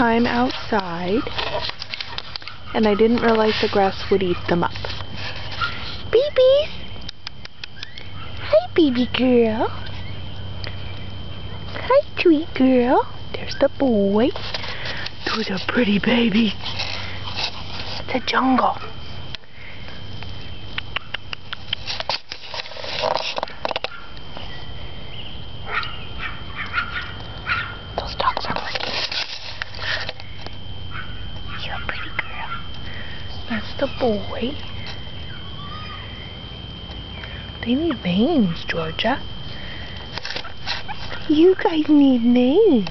time outside, and I didn't realize the grass would eat them up. Babies! Hi, baby girl. Hi, sweet girl. There's the boy. Those are pretty babies. It's a jungle. Those dogs are working. You're a pretty girl. That's the boy. They need names, Georgia. You guys need names.